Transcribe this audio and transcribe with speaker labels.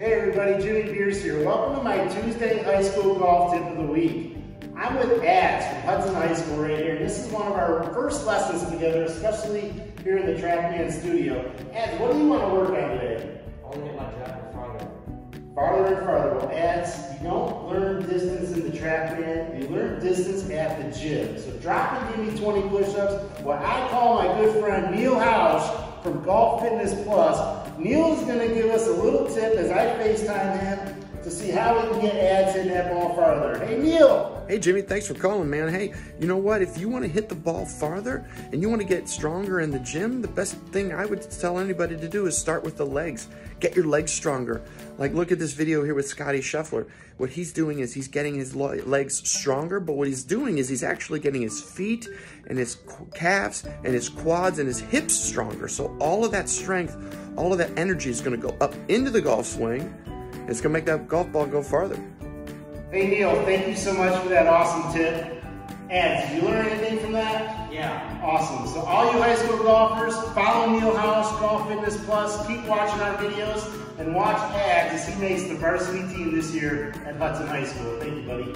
Speaker 1: Hey everybody, Jimmy Beers here. Welcome to my Tuesday High School Golf Tip of the Week. I'm with Ads from Hudson High School right here. This is one of our first lessons together, especially here in the TrackMan studio. Ads, what do you want to work on today?
Speaker 2: I want to get my driver farther.
Speaker 1: Farther and farther. Well, Ads, you don't learn distance in the TrackMan, you learn distance at the gym. So drop and give me 20 push-ups. What I call my good friend Neal Hausch Golf Fitness Plus. Neal's gonna give us a little tip as I FaceTime him to see how we can get ads in that ball farther. Hey, Neal.
Speaker 3: Hey, Jimmy, thanks for calling, man. Hey, you know what? If you want to hit the ball farther and you want to get stronger in the gym, the best thing I would tell anybody to do is start with the legs. Get your legs stronger. Like, look at this video here with Scottie Scheffler. What he's doing is he's getting his legs stronger, but what he's doing is he's actually getting his feet and his calves and his quads and his hips stronger. So all of that strength, all of that energy is going to go up into the golf swing. It's going to make that golf ball go farther.
Speaker 1: Hey Neal, thank you so much for that awesome tip. And did you learn anything from that?
Speaker 2: Yeah.
Speaker 1: Awesome. So all you high school golfers, follow Neal Hausch, Golf Fitness Plus, keep watching our videos, and watch ads as he makes the varsity team this year at Hudson High School. Thank you, buddy.